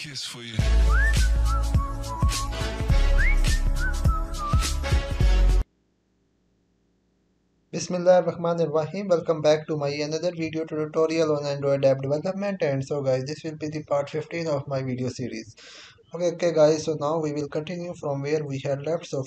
kiss for you. Bismillahirrahmanirrahim. Welcome back to my another video tutorial on Android app development. And so, guys, this will be the part 15 of my video series. Okay, okay, guys. So now we will continue from where we had left. So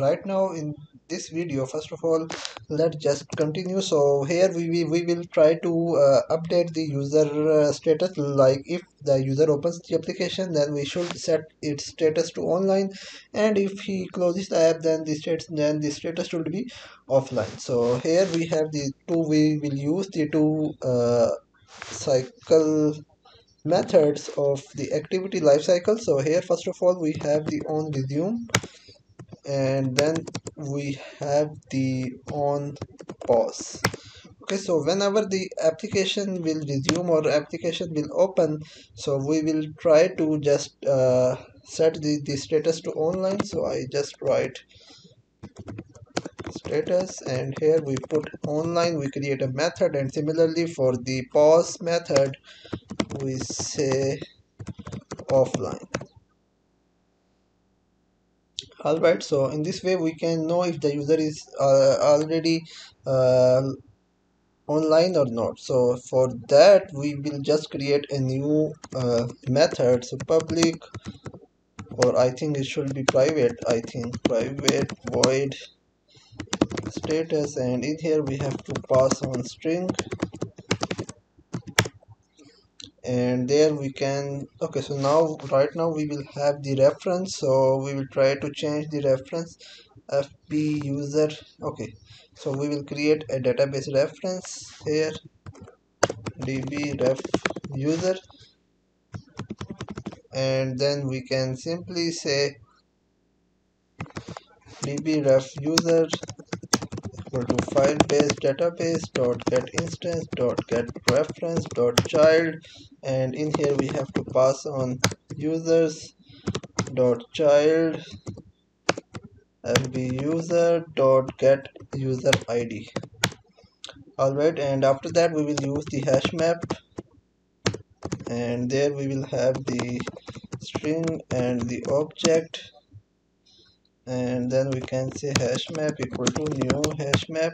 right now in this video first of all let's just continue. So here we, we, we will try to uh, update the user uh, status. Like if the user opens the application then we should set its status to online. And if he closes the app then the status then the status should be offline. So here we have the two we will use the two uh, cycle methods of the activity lifecycle. So here first of all we have the on resume and then we have the on pause. Okay so whenever the application will resume or application will open so we will try to just uh, set the, the status to online. So I just write status and here we put online. We create a method and similarly for the pause method we say offline alright so in this way we can know if the user is uh, already uh, online or not. So for that we will just create a new uh, method. So public or I think it should be private I think. Private void status and in here we have to pass on string and there we can okay so now right now we will have the reference so we will try to change the reference fb user okay. So we will create a database reference here db ref user and then we can simply say db ref user equal to file based database dot get instance dot get reference dot child. And in here we have to pass on users dot child fb user dot get user id alright and after that we will use the hash map. And there we will have the string and the object and then we can say hash map equal to new hash map.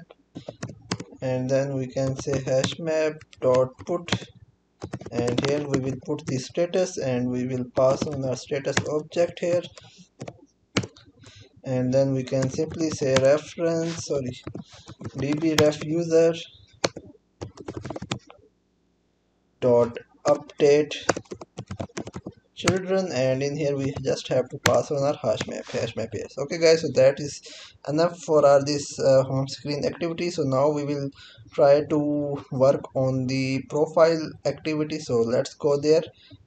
And then we can say hash map dot put. And here we will put the status and we will pass on our status object here. And then we can simply say reference sorry db ref user dot update children and in here we just have to pass on our hash map hash map yes. Okay guys so that is enough for our this uh, home screen activity. So now we will try to work on the profile activity. So let's go there.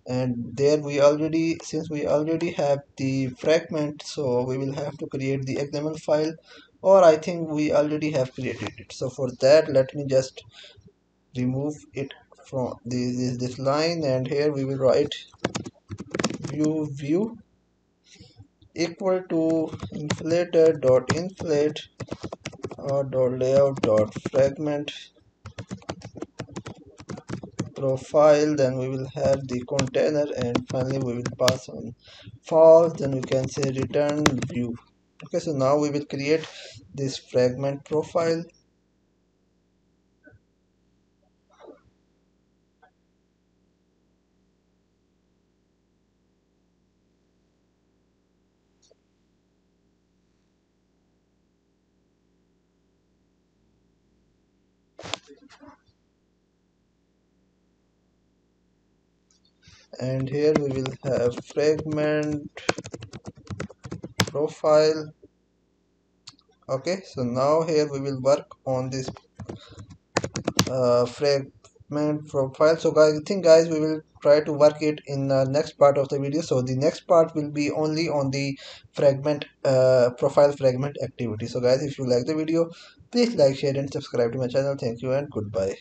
And there we already since we already have the fragment so we will have to create the xml file or i think we already have created it. So for that let me just remove it from this, this line and here we will write view view equal to inflator dot inflate R dot layout dot fragment profile. Then we will have the container and finally we will pass on. False then we can say return view. Okay so now we will create this fragment profile and here we will have fragment profile. Okay so now here we will work on this uh, fragment profile. So guys I think guys we will try to work it in the next part of the video. So the next part will be only on the fragment uh, profile fragment activity. So guys if you like the video please like share and subscribe to my channel. Thank you and goodbye